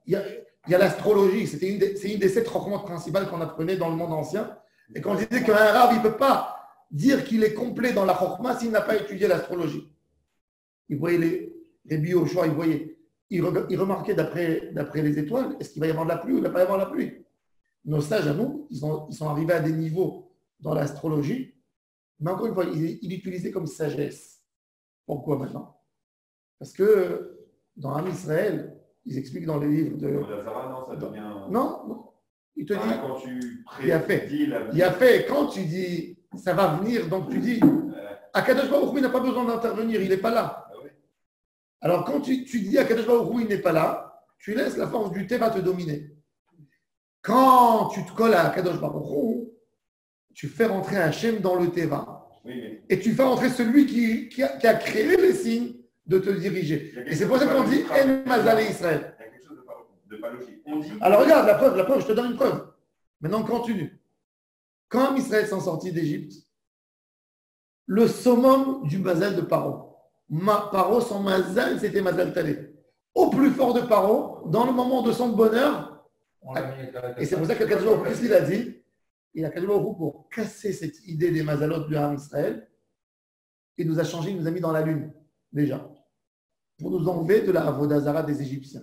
il y a, il y a l'astrologie, c'était une des, c'est une des sept chormas principales qu'on apprenait dans le monde ancien, et qu'on disait qu'un arabe, il ne peut pas dire qu'il est complet dans la chorma s'il n'a pas étudié l'astrologie. Il voyait les, les biochois, il voyait, il, reg- il remarquait d'après, d'après les étoiles, est-ce qu'il va y avoir de la pluie ou il ne va pas y avoir de la pluie? Nos sages à nous, ils sont, ils sont arrivés à des niveaux dans l'astrologie, mais encore une fois, il, il utilisait comme sagesse. Pourquoi maintenant? Parce que dans Am Israël, ils expliquent dans les livres de. Zara, non, ça devient. Non, non. Il te Ah, dit, quand tu Il a fait. la il a fait, quand tu dis ça va venir, donc tu dis, Akadosh Baruch n'a pas besoin d'intervenir, il n'est pas là. Alors quand tu, tu dis Baruch Hu, il n'est pas là, tu laisses la force du thé va te dominer. Quand tu te colles à Akadosh Baruch tu fais rentrer Hachem dans le Teva. Oui, Et tu fais rentrer celui qui, qui a, qui a créé les signes de te diriger. Et c'est pour ça qu'on dit. En Mazalé Israël. Il y a quelque chose de pas, de pas logique. On dit. Alors regarde la preuve, la preuve, je te donne une preuve. Maintenant, continue. Quand Israël s'en sortit d'Égypte, le summum du Mazal de Paro, Ma, Paro, son Mazal, c'était Mazal Talé. Au plus fort de Paro, dans le moment de son bonheur, et c'est pour ça que Kadjou, qu'est-ce qu'il a dit Il a Kadjou pour casser cette idée des Mazalot du Ham Israël. Il nous a changé, il nous a mis dans la lune, déjà, pour nous enlever de la Avodazara des Égyptiens.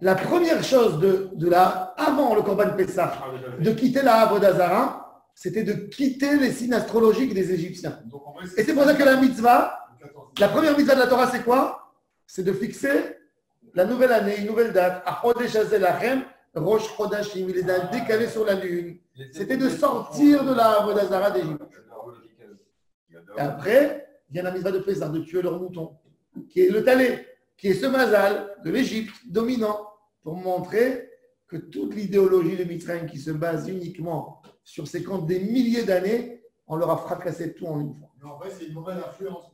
La première chose de, de la, avant le Corban Pessah, Ah, de quitter la Avodazara, c'était de quitter les signes astrologiques des Égyptiens. Et c'est pour ça que la mitzvah, le 14. La première mitzvah de la Torah, c'est quoi? C'est de fixer la nouvelle année, une nouvelle date. Rosh Chodashim, il les a décalés sur la lune. C'était de sortir de la Avodazara d'Égypte. Et après, vient la mitzvah de Pessah, de tuer leur mouton, qui est le talé, qui est ce mazal de l'Égypte dominant, pour montrer que toute l'idéologie de Mitzrayim qui se base uniquement sur ces comptes des milliers d'années, on leur a fracassé tout en une fois. Mais en vrai, c'est une mauvaise influence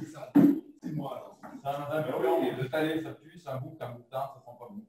c'est ça. Moi alors. Ça pue, c'est un bouc, un ça sent pas bon.